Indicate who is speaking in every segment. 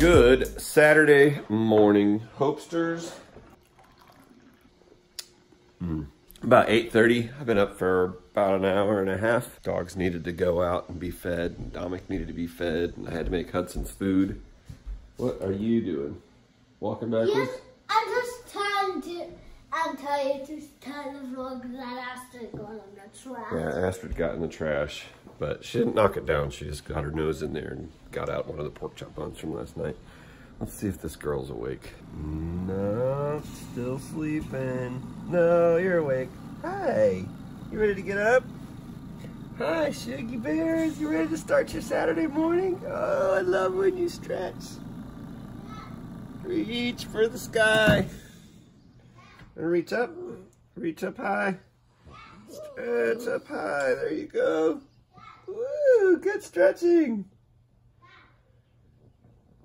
Speaker 1: Good Saturday morning, Hopesters. Hmm. About 8.30. I've been up for about an hour and a half. Dogs needed to go out and be fed. And Dominic needed to be fed. And I had to make Hudsyn's food. What are you doing? Walking backwards?
Speaker 2: Yes, I'm just trying to. I'm tired to tell the vlog that Astrid got on the trash.
Speaker 1: Yeah, Astrid got in the trash, but she didn't knock it down. She just got her nose in there and got out one of the pork chop bones from last night. Let's see if this girl's awake. No, still sleeping. No, you're awake. Hi, you ready to get up? Hi, Shaggy Bears. You ready to start your Saturday morning? Oh, I love when you stretch. Reach for the sky. And reach up. Reach up high. Stretch up high. There you go. Woo, good stretching.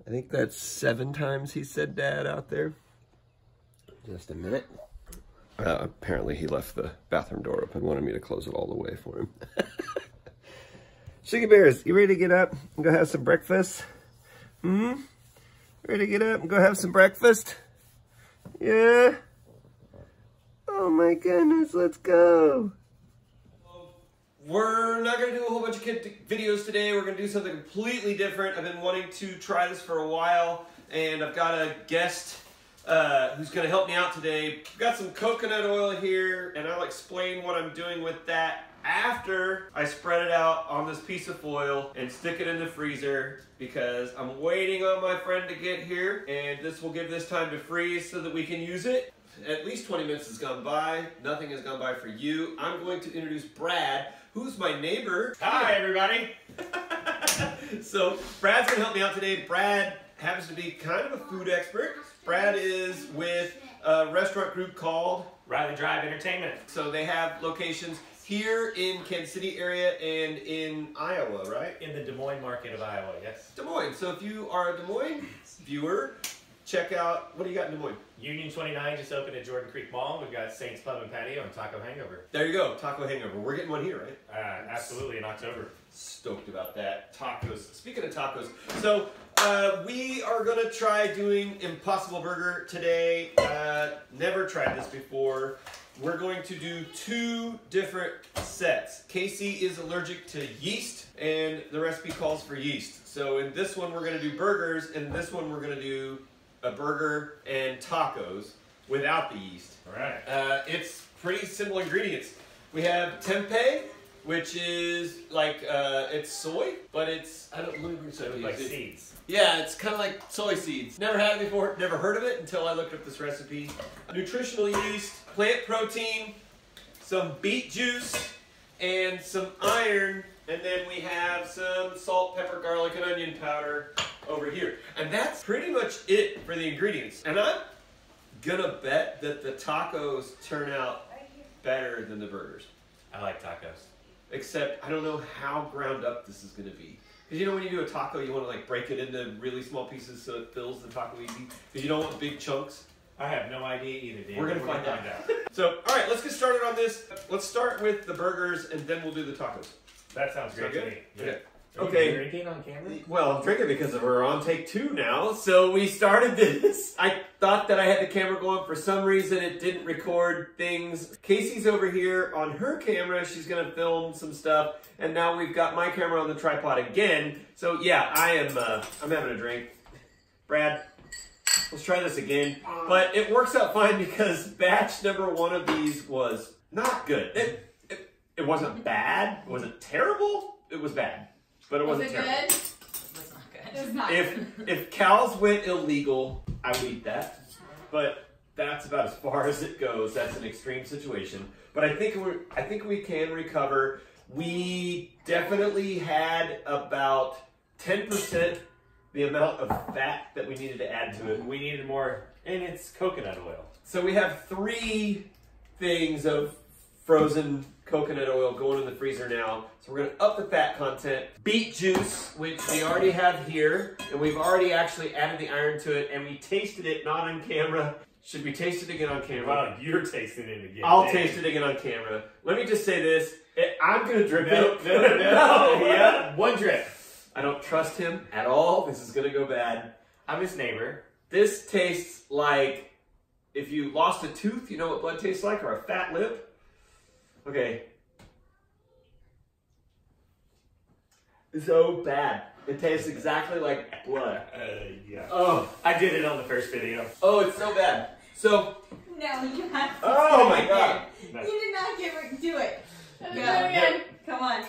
Speaker 1: I think that's seven times he said dad out there. Just a minute. Uh, apparently he left the bathroom door open, wanted me to close it all the way for him. Sugar Bears, you ready to get up and go have some breakfast? Hmm? Ready to get up and go have some breakfast? Yeah? Oh my goodness, let's go. We're not going to do a whole bunch of kid videos today. We're going to do something completely different. I've been wanting to try this for a while, and I've got a guest uh, who's going to help me out today. I've got some coconut oil here, and I'll explain what I'm doing with that after I spread it out on this piece of foil and stick it in the freezer because I'm waiting on my friend to get here, and this will give this time to freeze so that we can use it at least 20 minutes has gone by. Nothing has gone by for you. I'm going to introduce Brad, who's my neighbor.
Speaker 3: Hi, everybody.
Speaker 1: so Brad's gonna help me out today. Brad happens to be kind of a food expert. Brad is with a restaurant group called
Speaker 3: Riley Drive Entertainment.
Speaker 1: So they have locations here in Kansas City area and in Iowa, right?
Speaker 3: In the Des Moines market of Iowa, yes.
Speaker 1: Des Moines. So if you are a Des Moines viewer, check out, what do you got in Des Moines?
Speaker 3: Union 29 just opened at Jordan Creek Mall. We've got Saints Pub and Patio and Taco Hangover.
Speaker 1: There you go, Taco Hangover. We're getting one here, right?
Speaker 3: Uh, absolutely, in October.
Speaker 1: Stoked about that. Tacos. Speaking of tacos, so uh, we are going to try doing Impossible Burger today. Uh, never tried this before. We're going to do two different sets. Casey is allergic to yeast, and the recipe calls for yeast. So in this one, we're going to do burgers, and this one, we're going to do a burger and tacos without the yeast.
Speaker 3: All right.
Speaker 1: Uh, it's pretty simple ingredients. We have tempeh, which is like uh, it's soy, but it's I don't remember
Speaker 3: So
Speaker 1: soy
Speaker 3: like seeds.
Speaker 1: Yeah, it's kind of like soy seeds. Never had it before, never heard of it until I looked up this recipe. Nutritional yeast, plant protein, some beet juice, and some iron, and then we have some salt, pepper, garlic, and onion powder over here. And that's pretty much it for the ingredients. And I'm gonna bet that the tacos turn out better than the burgers.
Speaker 3: I like tacos.
Speaker 1: Except I don't know how ground up this is gonna be. Because you know when you do a taco, you want to like break it into really small pieces so it fills the taco easy. Because you don't want big chunks.
Speaker 3: I have no idea either, Dan.
Speaker 1: We're gonna find out. So, all right, let's get started on this. Let's start with the burgers, and then we'll do the tacos.
Speaker 3: That sounds great
Speaker 1: Sound
Speaker 3: to
Speaker 1: good?
Speaker 3: me.
Speaker 1: Yeah.
Speaker 3: Are
Speaker 1: Okay.
Speaker 3: You drinking on camera?
Speaker 1: Well, I'm drinking because we're on take two now. So we started this. I thought that I had the camera going. For some reason, it didn't record things. Casey's over here on her camera. She's going to film some stuff. And now we've got my camera on the tripod again. So yeah, I am, uh, I'm having a drink. Brad, let's try this again. But it works out fine because batch number one of these was not good. It, it, it wasn't bad. It Was it terrible? It was bad. But it
Speaker 4: Was
Speaker 1: wasn't
Speaker 4: it
Speaker 1: terrible.
Speaker 4: good? It's not good. It's not
Speaker 1: If
Speaker 4: good.
Speaker 1: if cows went illegal, I would eat that. But that's about as far as it goes. That's an extreme situation. But I think we I think we can recover. We definitely had about ten percent the amount of fat that we needed to add to it.
Speaker 3: We needed more, and it's coconut oil.
Speaker 1: So we have three things of frozen coconut oil going in the freezer now. So we're gonna up the fat content. Beet juice, which we already have here, and we've already actually added the iron to it, and we tasted it not on camera. Should we taste it again on camera?
Speaker 3: Wow, you're tasting it again.
Speaker 1: I'll taste it again on camera. Let me just say this. It, I'm gonna drip
Speaker 3: No,
Speaker 1: it.
Speaker 3: no, no. yeah, one drip.
Speaker 1: I don't trust him at all. This is gonna go bad.
Speaker 3: I'm his neighbor.
Speaker 1: This tastes like if you lost a tooth, you know what blood tastes like, or a fat lip? Okay. So bad. It tastes exactly like blood.
Speaker 3: Uh, yeah.
Speaker 1: Oh,
Speaker 3: I did it on the first video.
Speaker 1: oh, it's so bad. So,
Speaker 4: No, you have to.
Speaker 1: Oh
Speaker 4: say
Speaker 1: my
Speaker 4: it
Speaker 1: God.
Speaker 4: again. You did not give her. Do it. Go.
Speaker 2: Do it again.
Speaker 4: Come on.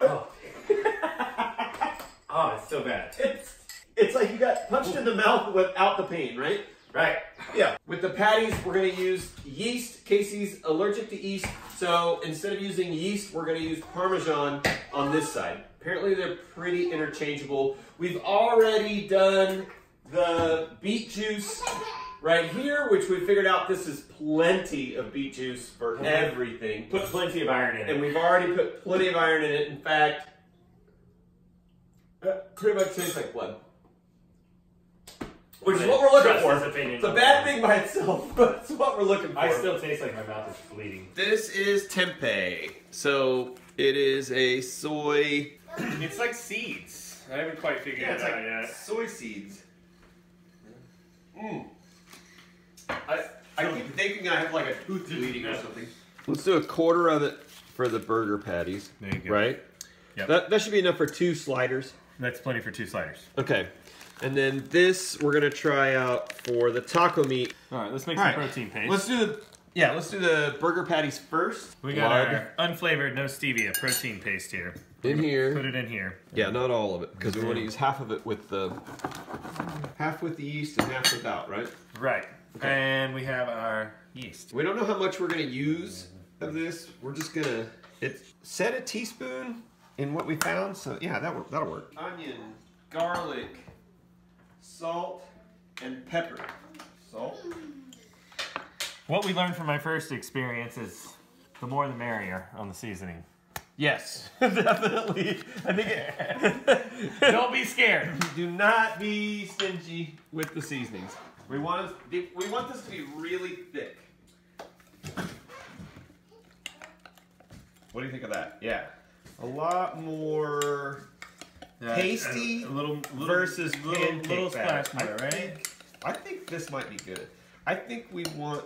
Speaker 3: Oh. oh, it's so bad.
Speaker 1: it's it's like you got punched in the mouth without the pain, right?
Speaker 3: Right.
Speaker 1: Yeah. With the patties, we're gonna use yeast. Casey's allergic to yeast, so instead of using yeast, we're gonna use Parmesan on this side. Apparently, they're pretty interchangeable. We've already done the beet juice right here, which we figured out this is plenty of beet juice for everything.
Speaker 3: Put plenty of iron in it.
Speaker 1: And we've already put plenty of iron in it. In fact, uh, pretty much tastes like blood. Which is what we're looking
Speaker 3: Trust
Speaker 1: for.
Speaker 3: his opinion
Speaker 1: It's a bad thing by itself, but it's what we're looking for.
Speaker 3: I still taste like my mouth is bleeding.
Speaker 1: This is tempeh. So it is a soy.
Speaker 3: It's like seeds. I haven't quite figured
Speaker 1: Yeah, it's
Speaker 3: it
Speaker 1: like
Speaker 3: out yet.
Speaker 1: soy seeds. Mmm. I I keep thinking I have like a tooth bleeding or something. Let's do a quarter of it for the burger patties.
Speaker 3: There you go.
Speaker 1: Right?
Speaker 3: Yep.
Speaker 1: That that should be enough for two sliders.
Speaker 3: That's plenty for two sliders.
Speaker 1: Okay. And then this we're gonna try out for the taco meat.
Speaker 3: All right, let's make
Speaker 1: All
Speaker 3: some
Speaker 1: right.
Speaker 3: protein paste.
Speaker 1: Let's do the yeah, let's do the burger patties first.
Speaker 3: we got
Speaker 1: Blood
Speaker 3: our unflavored, no stevia protein paste here.
Speaker 1: in here.
Speaker 3: Put it in here.
Speaker 1: Yeah, not all of it because we want to use half of it with the half with the yeast and half without, right?
Speaker 3: Right. Okay. And we have our yeast.
Speaker 1: We don't know how much we're gonna use of this. We're just gonna it set a teaspoon in what we found. So yeah, that will that'll work. Onion, garlic, salt, and pepper. Salt.
Speaker 3: What we learned from my first experience is the more the merrier on the seasoning.
Speaker 1: Yes, definitely. I think it,
Speaker 3: Don't be scared.
Speaker 1: do not be stingy with the seasonings. We want we want this to be really thick. What do you think of that? Yeah, a lot more Pasty
Speaker 3: a, little, little
Speaker 1: versus
Speaker 3: little,
Speaker 1: pancake
Speaker 3: little
Speaker 1: batter.
Speaker 3: splash more,
Speaker 1: I
Speaker 3: right?
Speaker 1: think, I think this might be good. I think we want.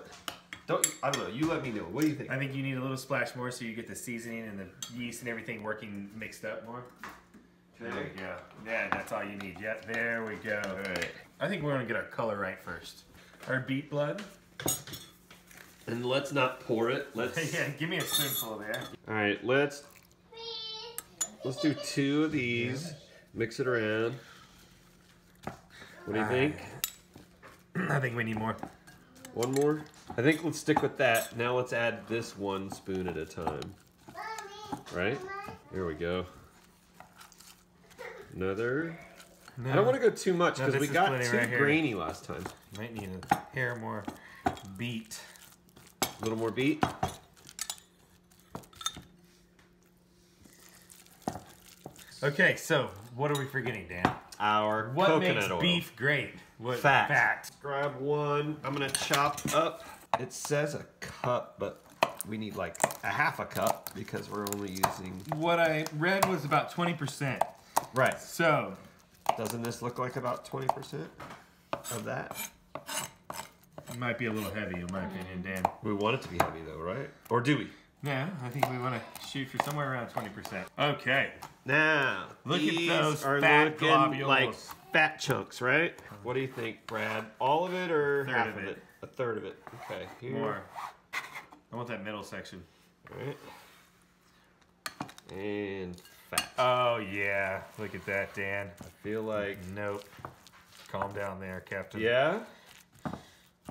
Speaker 1: Don't I don't know. You let me know. What do you think?
Speaker 3: I think you need a little splash more so you get the seasoning and the yeast and everything working mixed up more. There
Speaker 1: Okay.
Speaker 3: we go. Yeah, that's all you need. Yeah, there we go.
Speaker 1: All right.
Speaker 3: I think we're gonna get our color right first. Our beet blood.
Speaker 1: And let's not pour it. Let's.
Speaker 3: yeah, give me a spoonful there.
Speaker 1: All right. Let's let's do two of these. Mix it around. What do you think?
Speaker 3: I think we need more.
Speaker 1: One more. I think let's stick with that. Now let's add this one spoon at a time. Right? Here we go. Another.
Speaker 3: No,
Speaker 1: I don't want to go too much because
Speaker 3: this
Speaker 1: we got too
Speaker 3: right
Speaker 1: grainy last time.
Speaker 3: Might need a hair more beat.
Speaker 1: A little more beet.
Speaker 3: Okay, so what are we forgetting, Dan?
Speaker 1: Our
Speaker 3: What
Speaker 1: coconut
Speaker 3: makes
Speaker 1: oil.
Speaker 3: beef great? What
Speaker 1: Fat.
Speaker 3: Fat.
Speaker 1: Grab one. I'm gonna chop up. It says a cup, but we need like a half a cup because we're only using.
Speaker 3: What I read was about 20%.
Speaker 1: Right.
Speaker 3: So,
Speaker 1: Doesn't this look like about 20% of that?
Speaker 3: it might be a little heavy in my opinion, Dan.
Speaker 1: We want it to be heavy though, right? Or do we?
Speaker 3: Yeah, I think we want to shoot for somewhere around 20%. Okay.
Speaker 1: Now,
Speaker 3: Look at those
Speaker 1: are
Speaker 3: fat globules.
Speaker 1: like fat chunks, right? What do you think, Brad? All of it or
Speaker 3: Third
Speaker 1: half
Speaker 3: of
Speaker 1: of
Speaker 3: it.
Speaker 1: it? A third of it. Okay. Here.
Speaker 3: More. I want that middle section.
Speaker 1: All right. And fat.
Speaker 3: Oh, yeah. Look at that, Dan.
Speaker 1: I feel like.
Speaker 3: Nope. Calm down there, Captain.
Speaker 1: Yeah.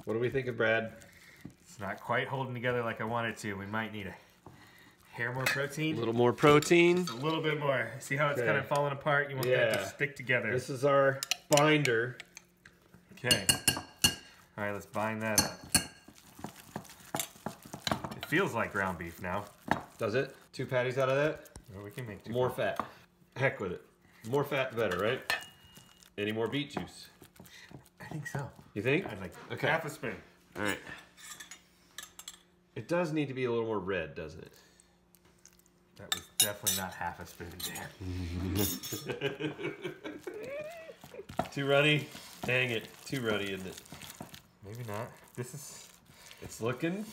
Speaker 1: What do we think of Brad?
Speaker 3: It's not quite holding together like I wanted to. We might need a hair more protein.
Speaker 1: A little more protein.
Speaker 3: A little bit more. See how it's
Speaker 1: Okay.
Speaker 3: kind of falling apart? You want that to stick together.
Speaker 1: This is our binder.
Speaker 3: Okay. All right, let's bind that up. It feels like ground beef now.
Speaker 1: Does it? Two patties out of that?
Speaker 3: Well, we can make two
Speaker 1: More fat. Heck with it. More fat, the better, right? Any more beet juice?
Speaker 3: I think so.
Speaker 1: You think?
Speaker 3: I'd like
Speaker 1: Okay.
Speaker 3: half a spoon.
Speaker 1: All right. It does need to be a little more red, doesn't it?
Speaker 3: That was definitely not half a spoon, Dan.
Speaker 1: Too runny? Dang it. Too runny, isn't it?
Speaker 3: Maybe not. This is.
Speaker 1: It's looking,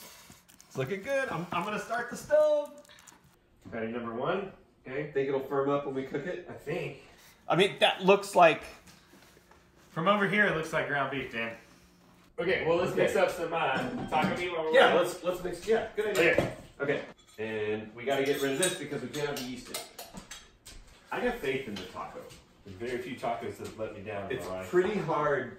Speaker 1: it's looking good. I'm, I'm gonna start the stove.
Speaker 3: Patty number one. Okay.
Speaker 1: Think it'll firm up when we cook it?
Speaker 3: I think.
Speaker 1: I mean, that looks like.
Speaker 3: From over here, it looks like ground beef, Dan. Okay, well, let's mix up some uh, taco meat while we're
Speaker 1: Yeah, let's let's mix. Yeah, good idea.
Speaker 3: Okay.
Speaker 1: Okay, and we got to get rid of this because we can't have the yeast in. it. I got faith in the taco.
Speaker 3: There's very few tacos that let me down in
Speaker 1: It's
Speaker 3: my life.
Speaker 1: pretty hard.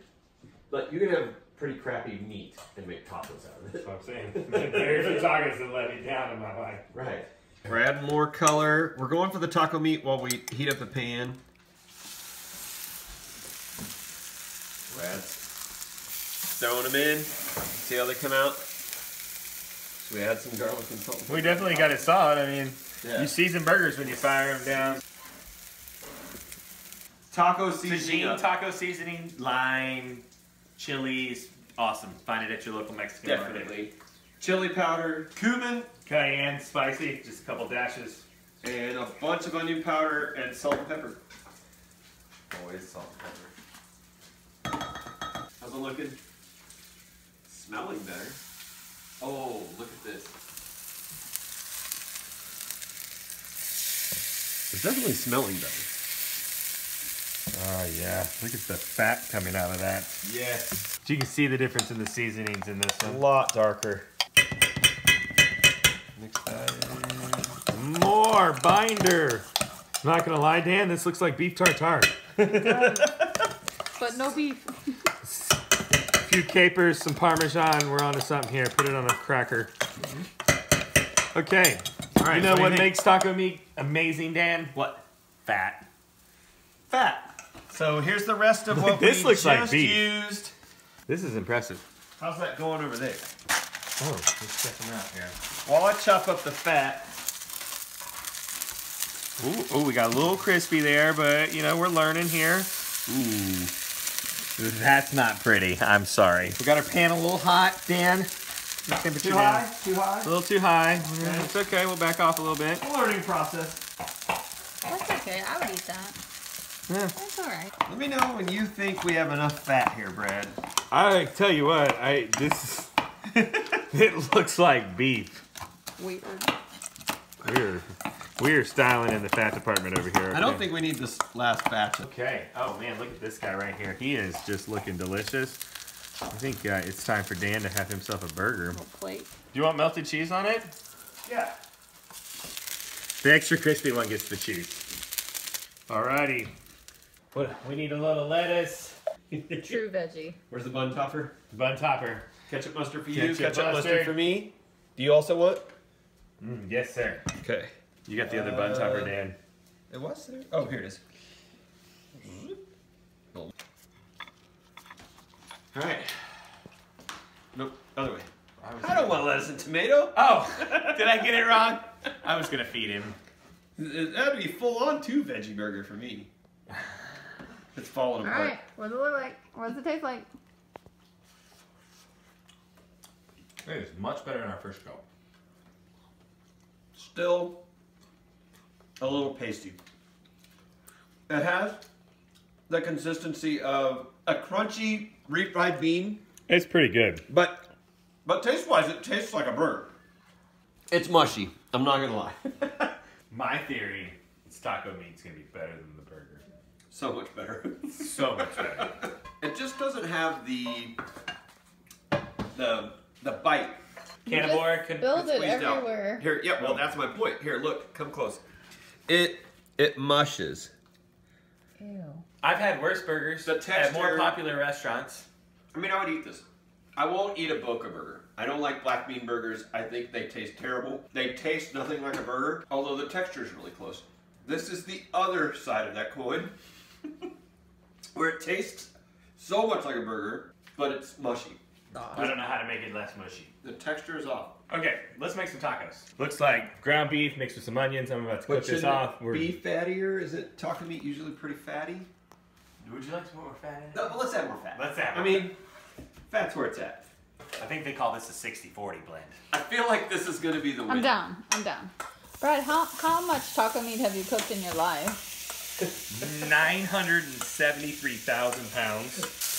Speaker 1: Like you can have pretty crappy meat and make tacos out of it.
Speaker 3: That's what I'm saying. very few tacos that let me down in my life.
Speaker 1: Right. We're adding more color. We're going for the taco meat while we heat up the pan. We're add- throwing them in. See how they come out. So we add some garlic and salt.
Speaker 3: We definitely got it solid. I mean,
Speaker 1: Yeah.
Speaker 3: you season burgers when you fire them down.
Speaker 1: taco seasoning. Tajín
Speaker 3: taco seasoning, lime, chilies. Awesome. Find it at your local Mexican market.
Speaker 1: Definitely. Chili powder, cumin,
Speaker 3: Cayenne, spicy, just a couple dashes.
Speaker 1: and a bunch of onion powder and salt and pepper. Always salt and pepper. How's it looking? Smelling better. Oh, look at this. It's definitely smelling better.
Speaker 3: Oh yeah, look at the fat coming out of that.
Speaker 1: Yes.
Speaker 3: You can see the difference in the seasonings in this one.
Speaker 1: A lot darker. Mix that in.
Speaker 3: More binder. Not gonna lie, Dan, this looks like beef tartare.
Speaker 5: But no beef.
Speaker 3: Few capers, some parmesan. We're onto something here. Put it on a cracker. Okay.
Speaker 1: All right.
Speaker 3: you know
Speaker 1: what
Speaker 3: what makes taco meat amazing, Dan?
Speaker 1: what?
Speaker 3: Fat.
Speaker 1: Fat. So here's the rest of what
Speaker 3: This
Speaker 1: we
Speaker 3: looks like
Speaker 1: just
Speaker 3: beef.
Speaker 1: used.
Speaker 3: This is impressive.
Speaker 1: How's that going over there?
Speaker 3: Oh, let's check them out here.
Speaker 1: While I chop up the fat,
Speaker 3: Ooh, ooh, we got a little crispy there, but you know, we're learning here. Ooh. That's not pretty. I'm sorry. We got our pan a little hot, Dan. The temperature
Speaker 1: too
Speaker 3: down.
Speaker 1: high, too high.
Speaker 3: A little too high. Yeah, it's okay. We'll back off a little bit.
Speaker 1: Learning process.
Speaker 5: That's okay. I would eat that.
Speaker 3: Yeah.
Speaker 5: That's all right.
Speaker 1: Let me know when you think we have enough fat here, Brad.
Speaker 3: I tell you what, I this it looks like beef.
Speaker 5: Weird. Weird.
Speaker 3: We're we're styling in the fat department over here.
Speaker 1: I don't think we need this last batch.
Speaker 3: Okay. Oh man, look at this guy right here. He is just looking delicious. I think uh, it's time for Dan to have himself a burger.
Speaker 5: Little plate.
Speaker 3: Do you want melted cheese on it?
Speaker 1: Yeah.
Speaker 3: The extra crispy one gets the cheese. Alrighty. What? We need a little lettuce.
Speaker 5: True veggie.
Speaker 1: Where's the bun topper?
Speaker 3: The Bun topper.
Speaker 1: Ketchup mustard for you.
Speaker 3: Ketchup
Speaker 1: Ketchup mustard.
Speaker 3: mustard.
Speaker 1: for me. Do you also want?
Speaker 3: Mm, yes, sir.
Speaker 1: Okay.
Speaker 3: You got the other bun topper,
Speaker 1: Uh,
Speaker 3: Dan.
Speaker 1: It was there. Oh, here it is. All right. Nope. Other way. I don't want lettuce and tomato.
Speaker 3: Oh, did I get it wrong? I was gonna feed him.
Speaker 1: That'd be full on two veggie burger for me. It's falling
Speaker 5: All
Speaker 1: apart.
Speaker 5: right. What does it look like? What does it taste like?
Speaker 3: It is much better than our first go.
Speaker 1: Still a little pasty. It has the consistency of a crunchy refried bean,
Speaker 3: It's pretty good.
Speaker 1: but but taste wise, it tastes like a burger. It's mushy. I'm not gonna lie.
Speaker 3: My theory is taco meat's gonna be better than the burger.
Speaker 1: so much better.
Speaker 3: So much better.
Speaker 1: it just doesn't have the the the bite.
Speaker 3: Cannibal could
Speaker 5: Build it
Speaker 1: squeezed out.
Speaker 5: everywhere.
Speaker 1: Here, yeah, well, that's my point. Here, look, come close. It it mushes.
Speaker 5: Ew.
Speaker 3: I've had worse burgers
Speaker 1: The
Speaker 3: at more popular restaurants.
Speaker 1: I mean, I would eat this. I won't eat a Boca burger. I don't like black bean burgers. I think they taste terrible. They taste nothing like a burger, although the texture is really close. This is the other side of that coin, where it tastes so much like a burger, but it's mushy.
Speaker 3: I don't know how to make it less mushy.
Speaker 1: The texture is off.
Speaker 3: Okay, let's make some tacos. Looks like ground beef mixed with some onions. I'm about to
Speaker 1: But
Speaker 3: cook this
Speaker 1: shouldn't
Speaker 3: off.
Speaker 1: it be fattier? Is it taco meat usually pretty fatty?
Speaker 3: Would you like some more fat in it?
Speaker 1: No, but let's add more fat.
Speaker 3: Let's add
Speaker 1: I
Speaker 3: more
Speaker 1: mean, fat's where it's at.
Speaker 3: I think they call this a 60-40 blend.
Speaker 1: I feel like this is going to be the win.
Speaker 5: I'm down. I'm down. Brad, how, how much taco meat have you cooked in your life?
Speaker 3: 973,000 pounds.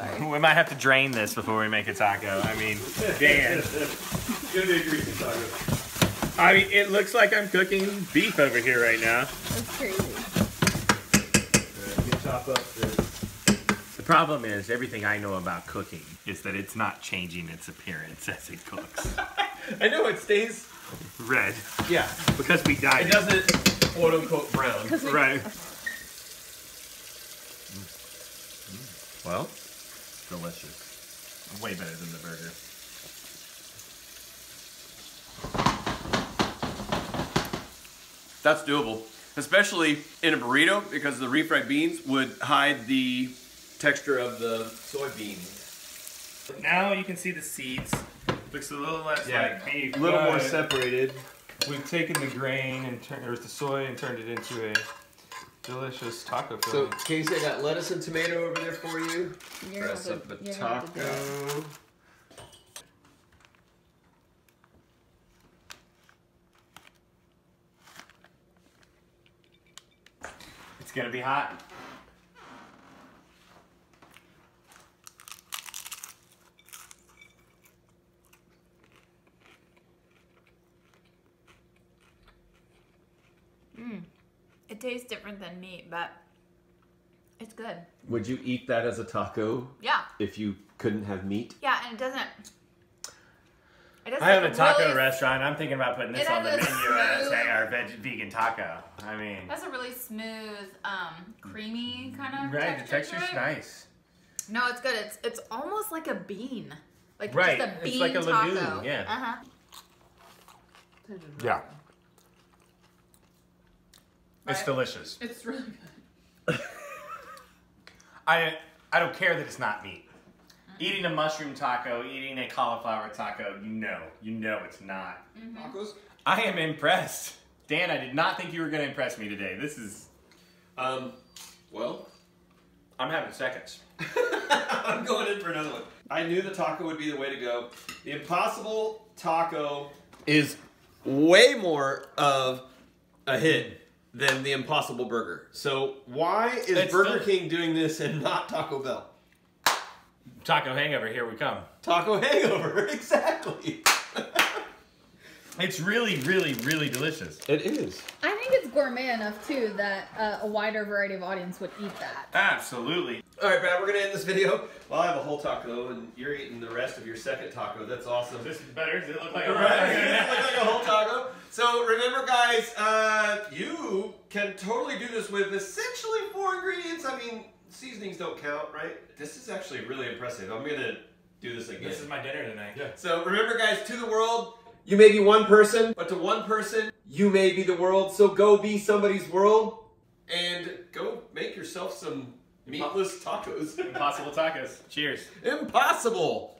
Speaker 5: Sorry.
Speaker 3: We might have to drain this before we make a taco. I mean, Dan.
Speaker 1: It's gonna be a greasy taco.
Speaker 3: I mean, it looks like I'm cooking beef over here right now.
Speaker 5: That's crazy.
Speaker 1: Let chop up this.
Speaker 3: The problem is, everything I know about cooking is that it's not changing its appearance as it cooks.
Speaker 1: I know it stays.
Speaker 3: Red.
Speaker 1: Yeah.
Speaker 3: Because we dyed
Speaker 1: It doesn't quote unquote brown.
Speaker 3: Right. Mm. Well, delicious. Way better than the burger.
Speaker 1: That's doable, especially in a burrito because the refried beans would hide the texture of the soybeans.
Speaker 3: Now you can see the seeds. Looks a little less
Speaker 1: Yeah,
Speaker 3: like beef.
Speaker 1: A little more
Speaker 3: but
Speaker 1: separated.
Speaker 3: We've taken the grain and turned, or the soy and turned it into a delicious taco
Speaker 1: So. Casey, I got lettuce and tomato over there for you.
Speaker 5: You're
Speaker 1: Press up
Speaker 5: have
Speaker 1: a
Speaker 5: to- you're gonna have to do it.
Speaker 1: taco.
Speaker 3: it's gonna be hot.
Speaker 5: It tastes different than meat, but it's good.
Speaker 1: Would you eat that as a taco
Speaker 5: Yeah,
Speaker 1: if you couldn't have meat?
Speaker 5: yeah, and it doesn't. It doesn't
Speaker 3: I have a taco
Speaker 5: really,
Speaker 3: restaurant. I'm thinking about putting this on the
Speaker 5: has a
Speaker 3: menu as hey, our veg vegan taco. I mean,
Speaker 5: That's a really smooth, um, creamy kind of texture.
Speaker 3: right? The
Speaker 5: texture to
Speaker 3: texture's
Speaker 5: it.
Speaker 3: nice.
Speaker 5: No, it's good. It's it's almost like a bean, like
Speaker 3: Right,
Speaker 5: just a
Speaker 3: it's
Speaker 5: bean
Speaker 3: like a
Speaker 5: taco.
Speaker 3: legume, yeah.
Speaker 5: Uh huh.
Speaker 3: Yeah. It's
Speaker 5: Right.
Speaker 3: delicious.
Speaker 5: It's really good.
Speaker 3: I I don't care that it's not meat. Eating a mushroom taco, eating a cauliflower taco, you know, you know it's not.
Speaker 1: Tacos?
Speaker 3: I am impressed. Dan, I did not think you were going to impress me today. This is.
Speaker 1: Um, well,
Speaker 3: I'm having seconds.
Speaker 1: I'm going in for another one. I knew the taco would be the way to go. The Impossible Taco is way more of a hit than the Impossible Burger. So why is
Speaker 3: It's
Speaker 1: Burger
Speaker 3: still-
Speaker 1: King doing this and not Taco Bell?
Speaker 3: Taco hangover, here we come.
Speaker 1: Taco Hangover, exactly.
Speaker 3: It's really, really, really delicious.
Speaker 1: It is.
Speaker 5: I think it's gourmet enough too that uh, a wider variety of audience would eat that.
Speaker 3: Absolutely.
Speaker 1: All right, Brad, we're gonna end this video. Well, I have a whole taco, and you're eating the rest of your second taco. That's awesome.
Speaker 3: This is better. Does it look like
Speaker 1: Right. It looks like a whole taco. So remember, guys, uh, you can totally do this with essentially four ingredients. I mean, seasonings don't count, right? This is actually really impressive. I'm gonna do this again.
Speaker 3: This is my dinner tonight. Yeah.
Speaker 1: So remember, guys, to the world, you may be one person, but to one person, you may be the world. So go be somebody's world and go make yourself some meatless tacos.
Speaker 3: Impossible tacos. Cheers.
Speaker 1: Impossible.